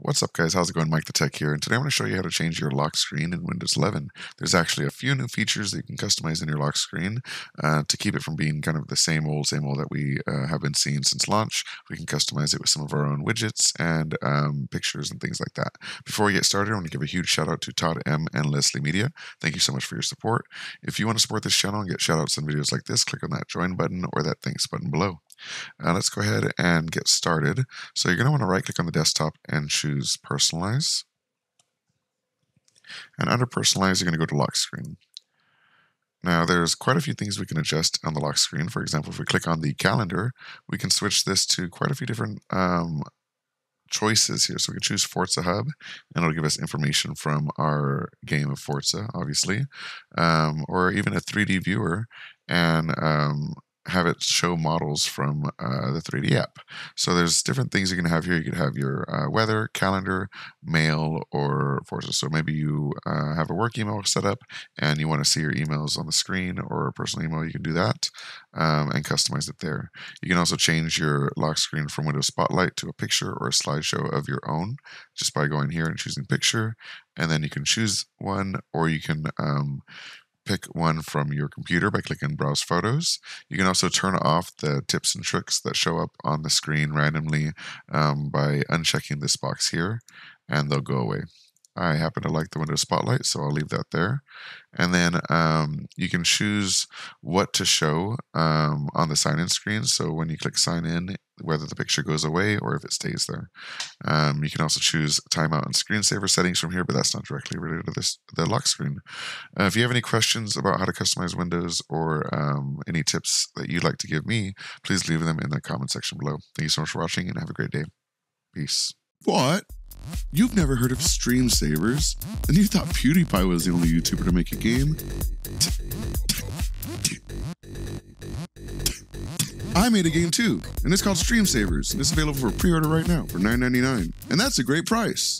What's up guys, how's it going? Mike the Tech here, and today I'm going to show you how to change your lock screen in Windows 11. There's actually a few new features that you can customize in your lock screen uh, to keep it from being kind of the same old, same old that we uh, have been seeing since launch. We can customize it with some of our own widgets and um, pictures and things like that. Before we get started, I want to give a huge shout out to Todd M and Leslie Media. Thank you so much for your support. If you want to support this channel and get shout outs on videos like this, click on that join button or that thanks button below. Uh, let's go ahead and get started. So you're going to want to right click on the desktop and choose personalize. And under personalize, you're going to go to lock screen. Now there's quite a few things we can adjust on the lock screen. For example, if we click on the calendar, we can switch this to quite a few different um, choices here. So we can choose Forza Hub, and it'll give us information from our game of Forza, obviously, um, or even a 3D viewer, and um, have it show models from uh, the 3D app. So there's different things you can have here. You could have your uh, weather, calendar, mail, or Forza. So maybe you uh, have a work email set up and you want to see your emails on the screen or a personal email, you can do that um, and customize it there. You can also change your lock screen from Windows Spotlight to a picture or a slideshow of your own just by going here and choosing picture. And then you can choose one or you can um, pick one from your computer by clicking Browse Photos. You can also turn off the tips and tricks that show up on the screen randomly um, by unchecking this box here, and they'll go away. I happen to like the Windows Spotlight, so I'll leave that there. And then um, you can choose what to show um, on the sign-in screen. So when you click sign in, whether the picture goes away or if it stays there. Um, you can also choose timeout and screensaver settings from here, but that's not directly related to this the lock screen. Uh, if you have any questions about how to customize Windows or um, any tips that you'd like to give me, please leave them in the comment section below. Thank you so much for watching and have a great day. Peace. What? You've never heard of Stream Savers? And you thought PewDiePie was the only YouTuber to make a game? I made a game too, and it's called Stream Savers, and it's available for pre-order right now for $9.99. And that's a great price.